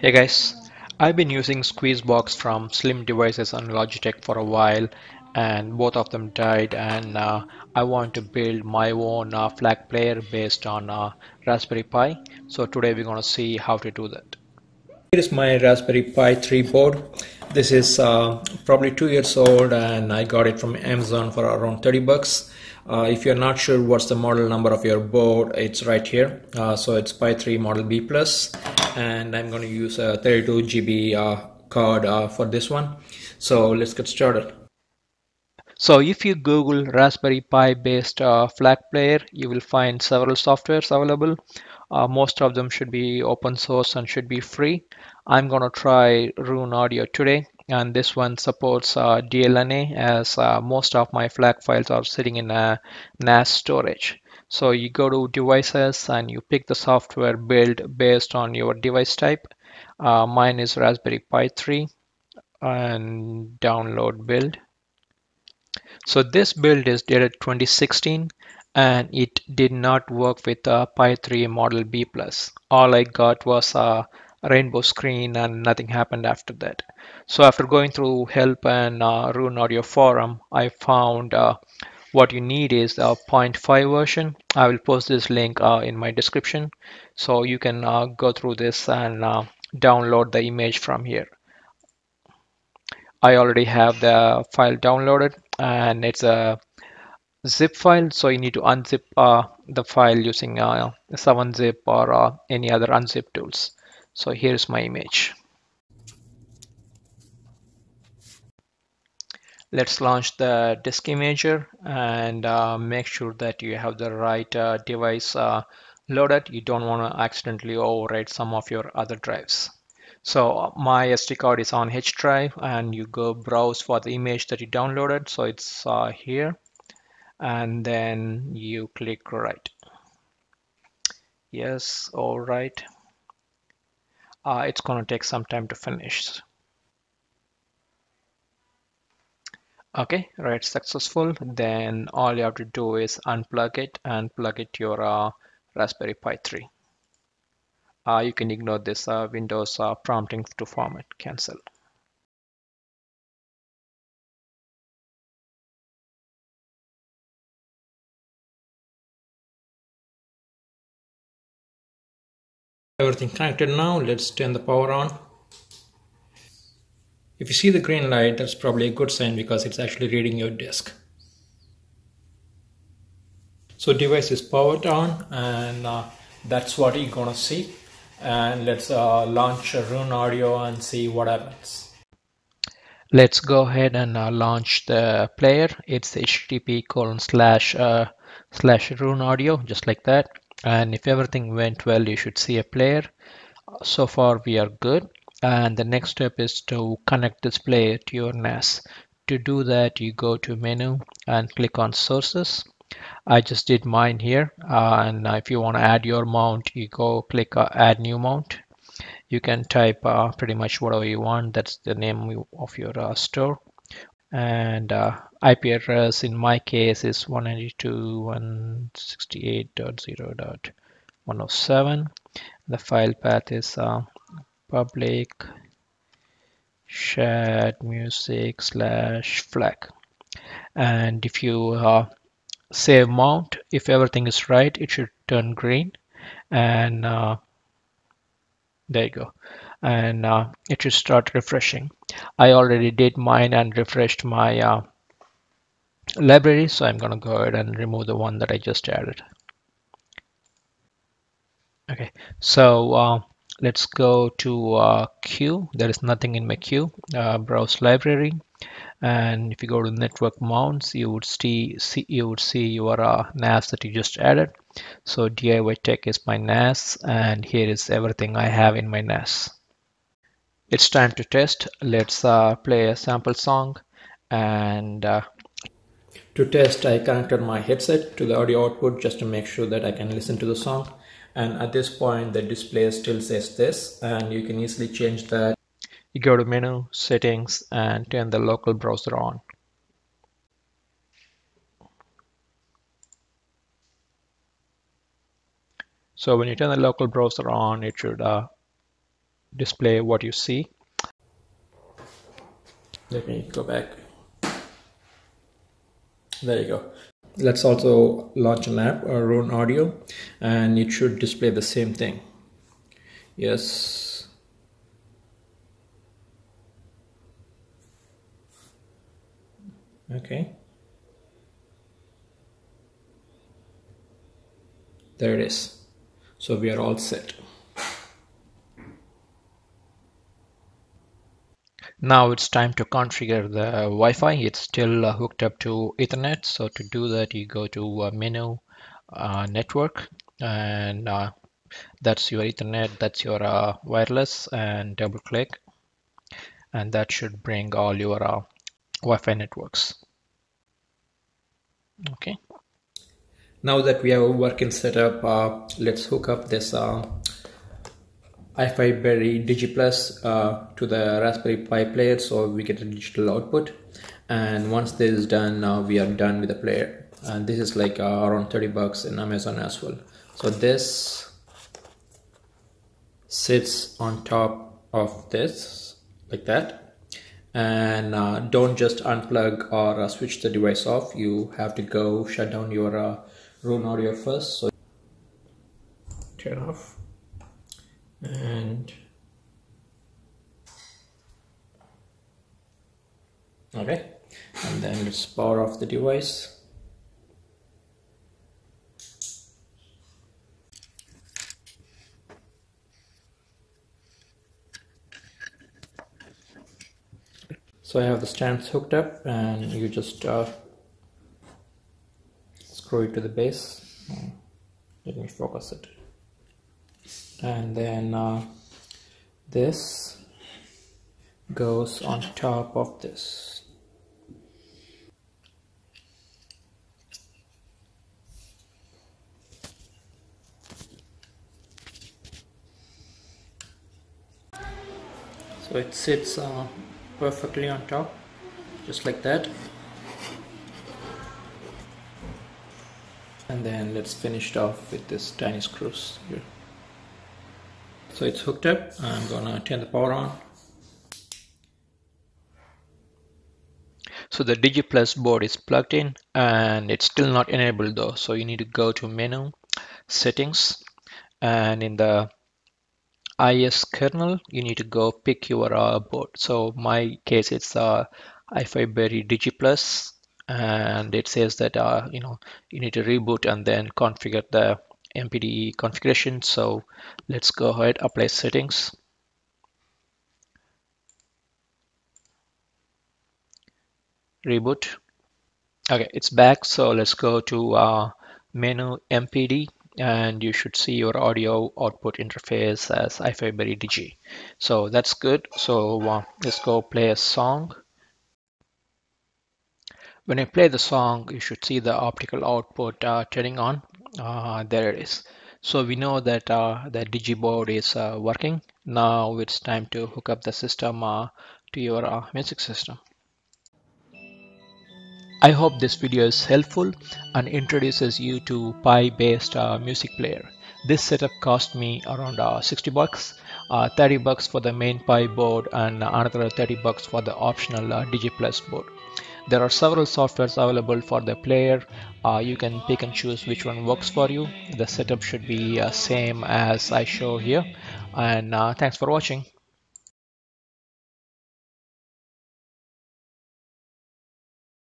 Hey guys, I've been using Squeezebox from Slim Devices and Logitech for a while and both of them died and uh, I want to build my own uh, FLAC player based on uh, Raspberry Pi. So today we're going to see how to do that. Here is my Raspberry Pi 3 board. This is uh, probably two years old and I got it from Amazon for around 30 bucks. Uh, if you're not sure what's the model number of your board, it's right here. Uh, so it's Pi 3 model B plus and I'm going to use a 32 GB uh, card uh, for this one. So let's get started. So if you Google Raspberry Pi based uh, FLAC player, you will find several softwares available. Uh, most of them should be open source and should be free. I'm going to try Rune Audio today and this one supports uh, DLNA as uh, most of my FLAC files are sitting in a NAS storage. So you go to devices and you pick the software build based on your device type. Uh, mine is Raspberry Pi 3 and download build. So this build is dated 2016 and it did not work with a Pi 3 model B+. All I got was a rainbow screen and nothing happened after that. So after going through help and uh, Rune Audio forum, I found uh, what you need is a 0.5 version. I will post this link uh, in my description so you can uh, go through this and uh, download the image from here. I already have the file downloaded and it's a zip file so you need to unzip uh, the file using uh, 7-zip or uh, any other unzip tools. So here's my image. Let's launch the disk imager and uh, make sure that you have the right uh, device uh, loaded. You don't want to accidentally overwrite some of your other drives. So uh, my SD card is on H drive and you go browse for the image that you downloaded. So it's uh, here and then you click write. Yes, all right. Uh, it's going to take some time to finish. Okay right successful. Then all you have to do is unplug it and plug it your uh, Raspberry Pi 3 uh, you can ignore this uh, Windows uh, prompting to format cancel. Everything connected now. Let's turn the power on if you see the green light, that's probably a good sign because it's actually reading your disk. So device is powered on and uh, that's what you're gonna see. And let's uh, launch Rune Audio and see what happens. Let's go ahead and uh, launch the player. It's http colon slash uh, slash Rune Audio, just like that. And if everything went well, you should see a player. So far, we are good and the next step is to connect this player to your NAS. To do that, you go to menu and click on sources. I just did mine here, uh, and if you want to add your mount, you go click uh, add new mount. You can type uh, pretty much whatever you want. That's the name of your uh, store. And uh, IP address in my case is 192.168.0.107. The file path is uh, public shared music slash FLAC. And if you uh, save mount if everything is right it should turn green. And uh, there you go. And uh, it should start refreshing. I already did mine and refreshed my uh, library so I'm gonna go ahead and remove the one that I just added. Okay so uh, let's go to uh, queue. There is nothing in my queue. Uh, browse library. And if you go to network mounts you would see, see you would see your uh, NAS that you just added. So DIY Tech is my NAS and here is everything I have in my NAS it's time to test. Let's uh, play a sample song. And uh, to test I connected my headset to the audio output just to make sure that I can listen to the song and at this point the display still says this and you can easily change that you go to menu settings and turn the local browser on so when you turn the local browser on it should uh, display what you see. Let me go back. There you go. Let's also launch an app, uh, Rune Audio, and it should display the same thing. Yes. Okay. There it is. So we are all set. Now it's time to configure the Wi-Fi. It's still uh, hooked up to Ethernet. So to do that, you go to uh, menu, uh, network, and uh, that's your Ethernet, that's your uh, wireless, and double click. And that should bring all your uh, Wi-Fi networks. Okay. Now that we have a working setup, let's hook up this HiFiBerry DigiPlus uh, to the Raspberry Pi player so we get a digital output. And once this is done now we are done with the player. And this is like uh, around 30 bucks in Amazon as well. So this sits on top of this like that. And uh, don't just unplug or uh, switch the device off. You have to go shut down your uh, Rune audio first so turn off and okay and then let's power off the device. So I have the stands hooked up and you just uh, screw it to the base. Let me focus it and then uh, this goes on top of this. So it sits uh, perfectly on top just like that. And then let's finish it off with this tiny screws here so it's hooked up. I'm gonna turn the power on. So the DigiPlus board is plugged in and it's still not enabled though. So you need to go to menu, settings, and in the IS kernel, you need to go pick your uh, board. So my case, it's uh, HiFiBerry DigiPlus and it says that uh, you know you need to reboot and then configure the MPD configuration. So let's go ahead, apply settings. Reboot. Okay, it's back. So let's go to uh, menu MPD and you should see your audio output interface as HiFiBerry Digi. So that's good. So uh, let's go play a song. When I play the song, you should see the optical output uh, turning on uh, there it is. So we know that uh, the digiboard is uh, working. Now it's time to hook up the system uh, to your uh, music system. I hope this video is helpful and introduces you to Pi based uh, music player. This setup cost me around 60 bucks 30 bucks for the main Pi board and another 30 bucks for the optional DigiPlus board there are several softwares available for the player. Uh, you can pick and choose which one works for you. The setup should be uh, same as I show here. And uh, thanks for watching.